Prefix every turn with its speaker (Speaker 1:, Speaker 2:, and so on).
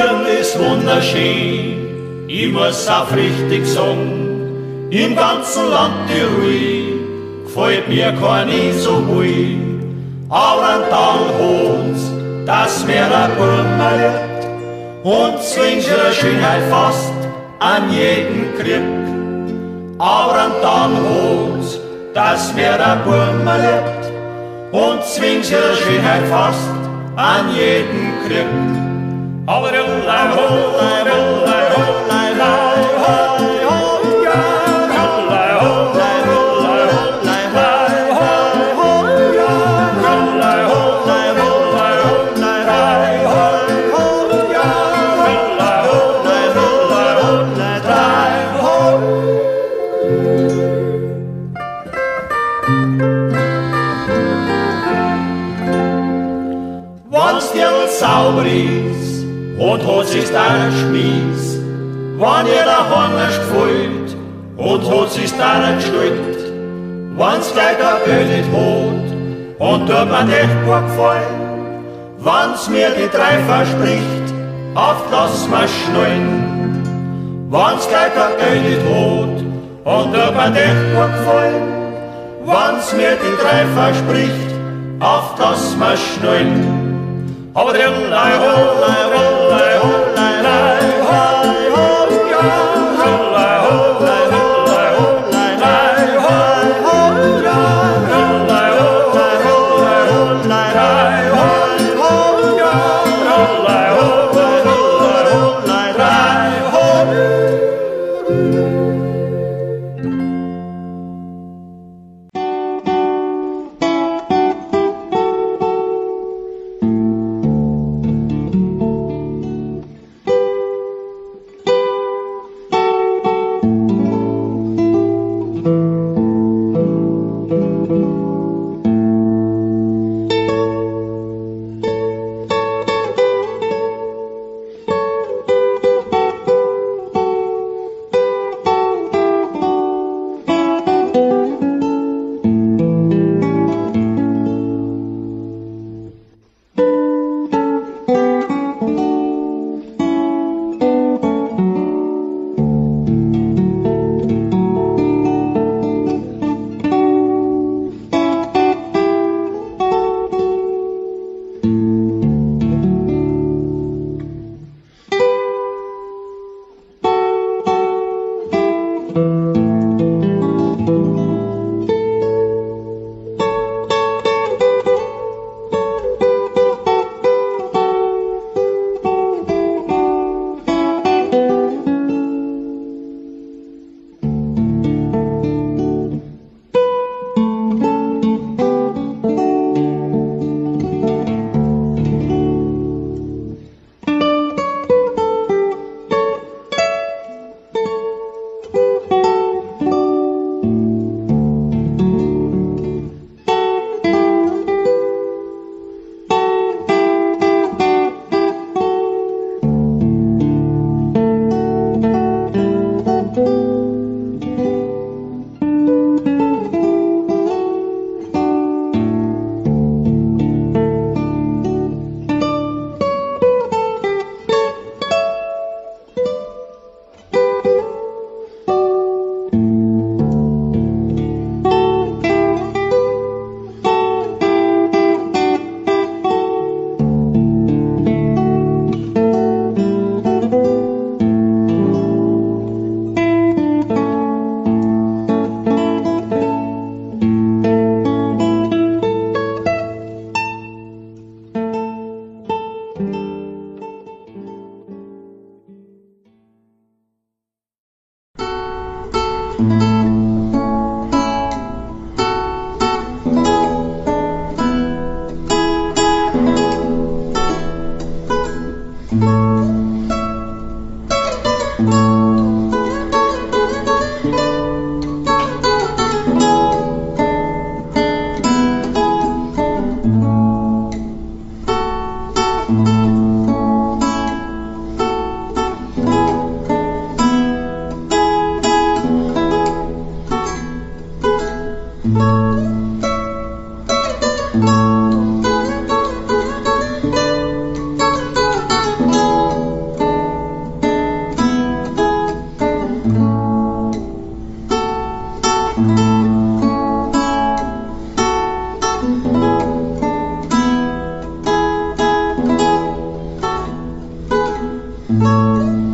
Speaker 1: Stirn ist wunderschön, ich muss aufrichtig sagen, im ganzen Land Tirol gefällt mir gar nicht so wohl. Aurental holt's, das wär ein Burmerlied und zwingt ihre Schönheit fast an jeden Krieg. Aurental holt's, das wär ein Burmerlied und zwingt ihre Schönheit fast an jeden Krieg. Alle rullar, hollar, rollar, hollar, hoj, hoj, hoj, ja. Rollar, hollar, rollar, hollar, hoj, hoj, ja. Rollar, hollar, rollar, hollar, hoj, hoj, ja. Rollar, hollar, rollar, hollar, hoj. Once the sauber is und hat sich deiner Spieß, wann ihr der Hunger gefällt und hat sich deiner gestellt, wann's gleich ein Bild hat und tut mir echt gut gefallen, wann's mir die drei verspricht, auf das wir schnallen, wann's gleich ein Bild hat und tut mir echt gut gefallen, wann's mir die drei verspricht, auf das wir schnallen. Aber der Rullei, Rullei, my own. Thank you.